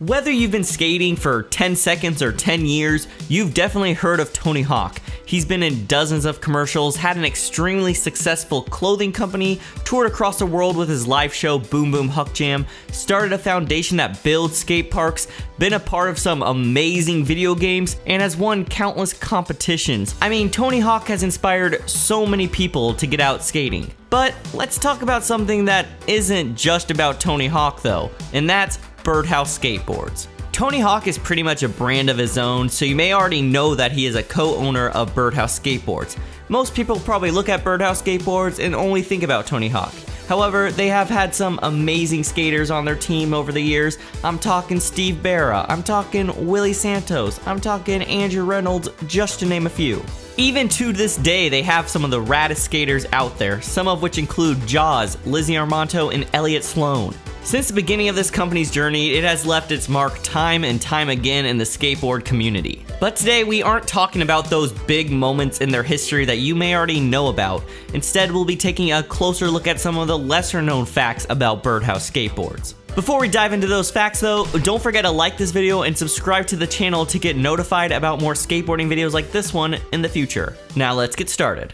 Whether you've been skating for 10 seconds or 10 years, you've definitely heard of Tony Hawk. He's been in dozens of commercials, had an extremely successful clothing company, toured across the world with his live show Boom Boom Huck Jam, started a foundation that builds skate parks, been a part of some amazing video games, and has won countless competitions. I mean, Tony Hawk has inspired so many people to get out skating. But let's talk about something that isn't just about Tony Hawk though, and that's Birdhouse Skateboards. Tony Hawk is pretty much a brand of his own, so you may already know that he is a co-owner of Birdhouse Skateboards. Most people probably look at Birdhouse Skateboards and only think about Tony Hawk. However, they have had some amazing skaters on their team over the years. I'm talking Steve Berra, I'm talking Willy Santos, I'm talking Andrew Reynolds, just to name a few. Even to this day, they have some of the raddest skaters out there, some of which include Jaws, Lizzie Armanto, and Elliot Sloan. Since the beginning of this company's journey, it has left its mark time and time again in the skateboard community. But today we aren't talking about those big moments in their history that you may already know about. Instead, we'll be taking a closer look at some of the lesser known facts about Birdhouse skateboards. Before we dive into those facts though, don't forget to like this video and subscribe to the channel to get notified about more skateboarding videos like this one in the future. Now let's get started.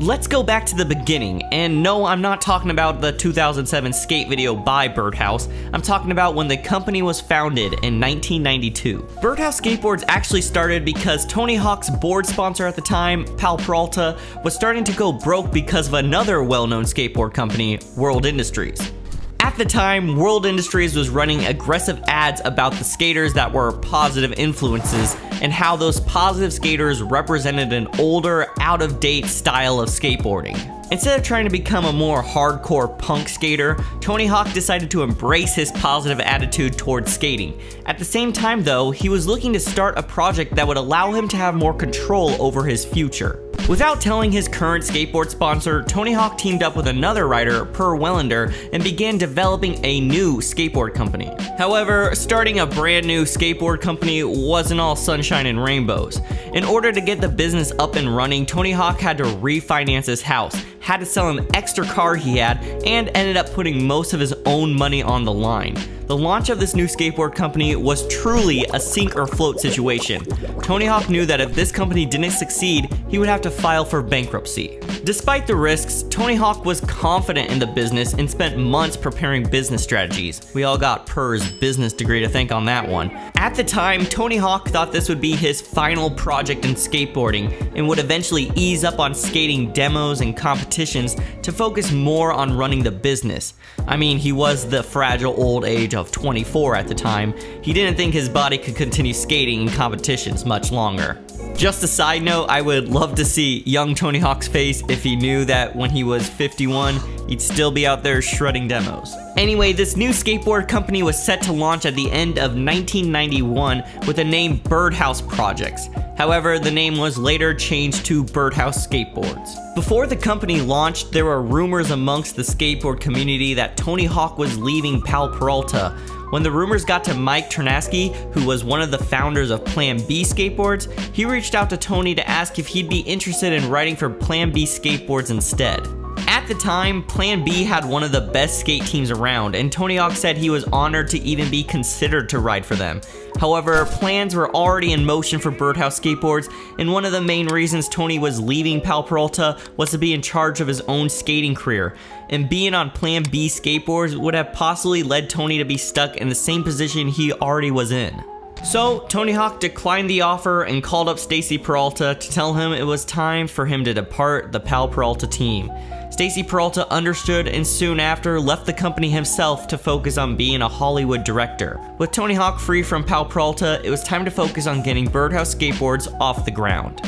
Let's go back to the beginning, and no, I'm not talking about the 2007 skate video by Birdhouse, I'm talking about when the company was founded in 1992. Birdhouse Skateboards actually started because Tony Hawk's board sponsor at the time, Powell Peralta, was starting to go broke because of another well-known skateboard company, World Industries. At the time, World Industries was running aggressive ads about the skaters that were positive influences and how those positive skaters represented an older, out of date style of skateboarding. Instead of trying to become a more hardcore punk skater, Tony Hawk decided to embrace his positive attitude towards skating. At the same time though, he was looking to start a project that would allow him to have more control over his future. Without telling his current skateboard sponsor, Tony Hawk teamed up with another writer, Per Welinder, and began developing a new skateboard company. However, starting a brand new skateboard company wasn't all sunshine and rainbows. In order to get the business up and running, Tony Hawk had to refinance his house, had to sell an extra car he had, and ended up putting most of his own money on the line. The launch of this new skateboard company was truly a sink or float situation. Tony Hawk knew that if this company didn't succeed, he would have to file for bankruptcy. Despite the risks, Tony Hawk was confident in the business and spent months preparing business strategies. We all got Per's business degree to thank on that one. At the time, Tony Hawk thought this would be his final project in skateboarding and would eventually ease up on skating demos and competitions to focus more on running the business. I mean, he was the fragile old age of 24 at the time. He didn't think his body could continue skating in competitions much longer. Just a side note, I would love to see young Tony Hawk's face if he knew that when he was 51, he'd still be out there shredding demos. Anyway, this new skateboard company was set to launch at the end of 1991 with the name Birdhouse Projects. However, the name was later changed to Birdhouse Skateboards. Before the company launched, there were rumors amongst the skateboard community that Tony Hawk was leaving Powell Peralta, when the rumors got to Mike Ternasky, who was one of the founders of Plan B Skateboards, he reached out to Tony to ask if he'd be interested in writing for Plan B Skateboards instead. At the time, Plan B had one of the best skate teams around, and Tony Hawk said he was honored to even be considered to ride for them. However, plans were already in motion for Birdhouse Skateboards, and one of the main reasons Tony was leaving Powell Peralta was to be in charge of his own skating career. And being on Plan B Skateboards would have possibly led Tony to be stuck in the same position he already was in. So, Tony Hawk declined the offer and called up Stacy Peralta to tell him it was time for him to depart the Powell Peralta team. Stacy Peralta understood and soon after left the company himself to focus on being a Hollywood director. With Tony Hawk free from Powell Peralta, it was time to focus on getting Birdhouse skateboards off the ground.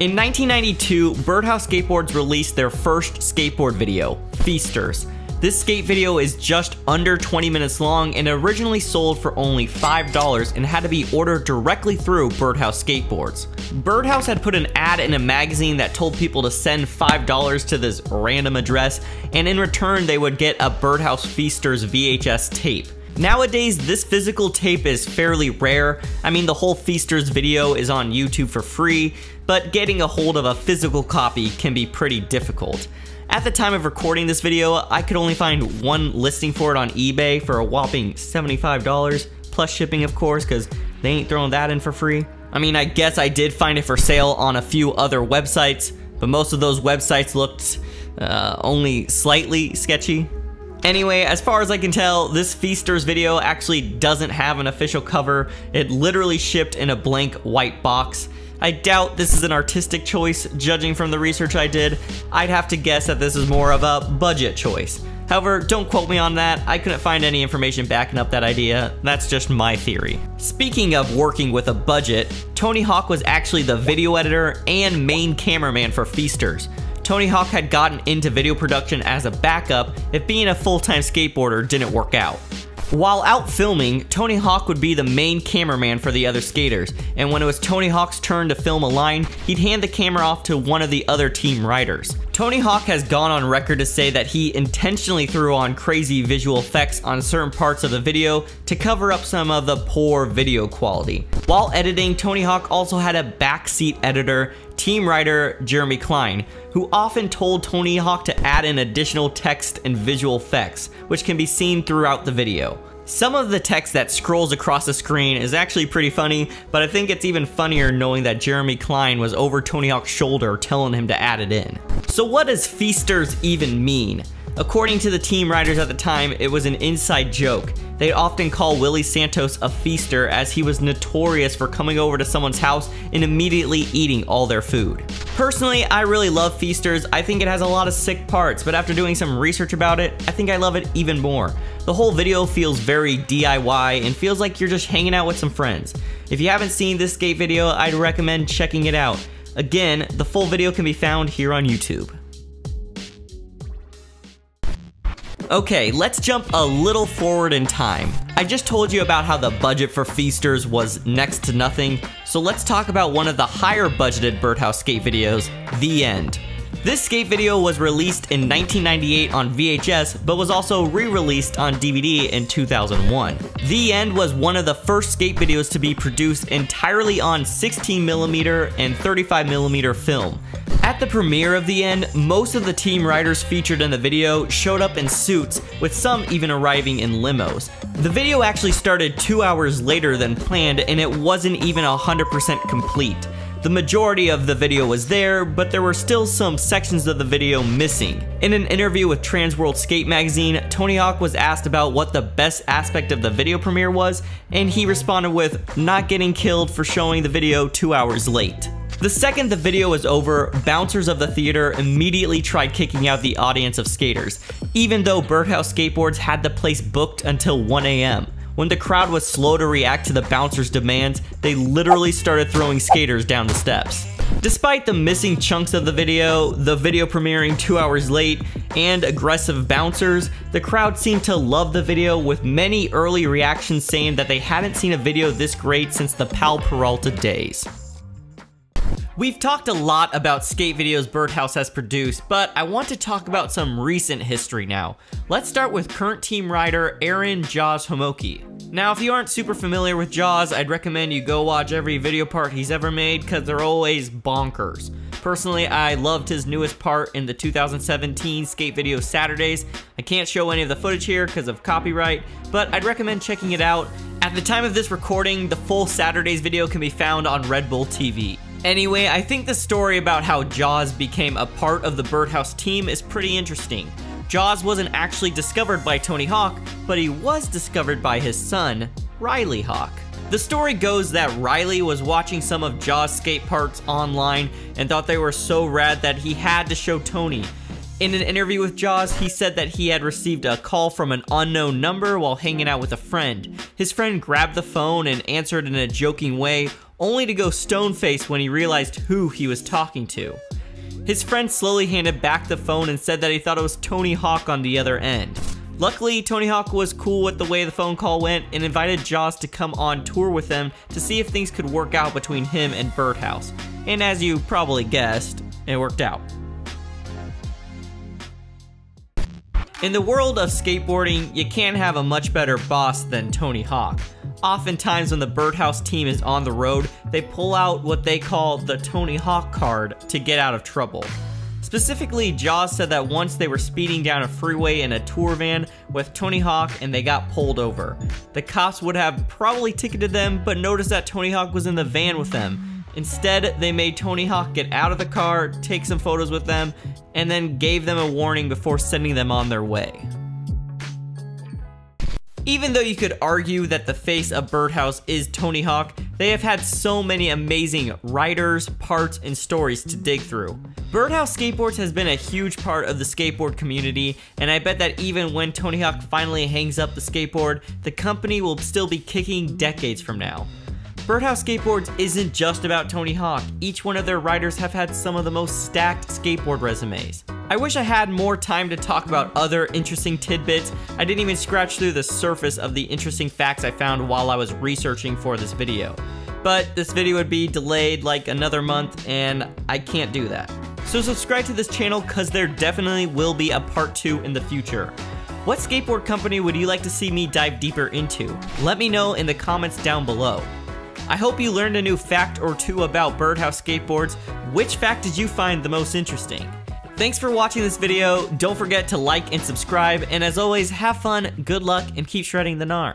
In 1992, Birdhouse Skateboards released their first skateboard video, Feasters. This skate video is just under 20 minutes long and originally sold for only $5 and had to be ordered directly through Birdhouse Skateboards. Birdhouse had put an ad in a magazine that told people to send $5 to this random address and in return they would get a Birdhouse Feasters VHS tape. Nowadays, this physical tape is fairly rare. I mean, the whole Feasters video is on YouTube for free, but getting a hold of a physical copy can be pretty difficult. At the time of recording this video, I could only find one listing for it on eBay for a whopping $75, plus shipping of course, because they ain't throwing that in for free. I mean, I guess I did find it for sale on a few other websites, but most of those websites looked uh, only slightly sketchy. Anyway, as far as I can tell, this Feasters video actually doesn't have an official cover. It literally shipped in a blank white box. I doubt this is an artistic choice, judging from the research I did. I'd have to guess that this is more of a budget choice. However, don't quote me on that, I couldn't find any information backing up that idea, that's just my theory. Speaking of working with a budget, Tony Hawk was actually the video editor and main cameraman for Feasters. Tony Hawk had gotten into video production as a backup if being a full-time skateboarder didn't work out. While out filming, Tony Hawk would be the main cameraman for the other skaters, and when it was Tony Hawk's turn to film a line, he'd hand the camera off to one of the other team riders. Tony Hawk has gone on record to say that he intentionally threw on crazy visual effects on certain parts of the video to cover up some of the poor video quality. While editing, Tony Hawk also had a backseat editor team writer Jeremy Klein, who often told Tony Hawk to add in additional text and visual effects, which can be seen throughout the video. Some of the text that scrolls across the screen is actually pretty funny, but I think it's even funnier knowing that Jeremy Klein was over Tony Hawk's shoulder telling him to add it in. So what does Feasters even mean? According to the team writers at the time, it was an inside joke. They'd often call Willy Santos a feaster as he was notorious for coming over to someone's house and immediately eating all their food. Personally, I really love Feasters. I think it has a lot of sick parts, but after doing some research about it, I think I love it even more. The whole video feels very DIY and feels like you're just hanging out with some friends. If you haven't seen this skate video, I'd recommend checking it out. Again, the full video can be found here on YouTube. Okay, let's jump a little forward in time. I just told you about how the budget for Feasters was next to nothing, so let's talk about one of the higher budgeted Birdhouse skate videos, The End. This skate video was released in 1998 on VHS, but was also re-released on DVD in 2001. The End was one of the first skate videos to be produced entirely on 16mm and 35mm film. At the premiere of The End, most of the team riders featured in the video showed up in suits, with some even arriving in limos. The video actually started two hours later than planned and it wasn't even 100% complete. The majority of the video was there, but there were still some sections of the video missing. In an interview with Transworld Skate magazine, Tony Hawk was asked about what the best aspect of the video premiere was, and he responded with, not getting killed for showing the video two hours late. The second the video was over, bouncers of the theater immediately tried kicking out the audience of skaters, even though Birdhouse Skateboards had the place booked until 1 a.m. When the crowd was slow to react to the bouncers' demands, they literally started throwing skaters down the steps. Despite the missing chunks of the video, the video premiering two hours late, and aggressive bouncers, the crowd seemed to love the video with many early reactions saying that they hadn't seen a video this great since the Powell Peralta days. We've talked a lot about skate videos Birdhouse has produced, but I want to talk about some recent history now. Let's start with current team rider Aaron Jaws Homoki. Now, if you aren't super familiar with Jaws, I'd recommend you go watch every video part he's ever made because they're always bonkers. Personally, I loved his newest part in the 2017 skate video Saturdays. I can't show any of the footage here because of copyright, but I'd recommend checking it out. At the time of this recording, the full Saturdays video can be found on Red Bull TV. Anyway, I think the story about how Jaws became a part of the Birdhouse team is pretty interesting. Jaws wasn't actually discovered by Tony Hawk, but he was discovered by his son, Riley Hawk. The story goes that Riley was watching some of Jaws skate parts online and thought they were so rad that he had to show Tony. In an interview with Jaws, he said that he had received a call from an unknown number while hanging out with a friend. His friend grabbed the phone and answered in a joking way, only to go stone-faced when he realized who he was talking to. His friend slowly handed back the phone and said that he thought it was Tony Hawk on the other end. Luckily, Tony Hawk was cool with the way the phone call went and invited Jaws to come on tour with them to see if things could work out between him and Birdhouse. And as you probably guessed, it worked out. In the world of skateboarding, you can't have a much better boss than Tony Hawk. Oftentimes when the Birdhouse team is on the road, they pull out what they call the Tony Hawk card to get out of trouble. Specifically, Jaws said that once they were speeding down a freeway in a tour van with Tony Hawk and they got pulled over. The cops would have probably ticketed them, but noticed that Tony Hawk was in the van with them. Instead, they made Tony Hawk get out of the car, take some photos with them, and then gave them a warning before sending them on their way. Even though you could argue that the face of Birdhouse is Tony Hawk, they have had so many amazing writers, parts, and stories to dig through. Birdhouse Skateboards has been a huge part of the skateboard community, and I bet that even when Tony Hawk finally hangs up the skateboard, the company will still be kicking decades from now. Birdhouse Skateboards isn't just about Tony Hawk. Each one of their riders have had some of the most stacked skateboard resumes. I wish I had more time to talk about other interesting tidbits. I didn't even scratch through the surface of the interesting facts I found while I was researching for this video. But this video would be delayed like another month and I can't do that. So subscribe to this channel cause there definitely will be a part 2 in the future. What skateboard company would you like to see me dive deeper into? Let me know in the comments down below. I hope you learned a new fact or two about Birdhouse skateboards. Which fact did you find the most interesting? Thanks for watching this video. Don't forget to like and subscribe. And as always, have fun, good luck, and keep shredding the gnar.